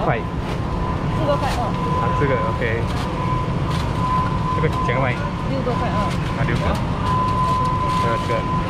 六块。四个块二啊这个 ok 这个减个块六个块二啊六个。这个。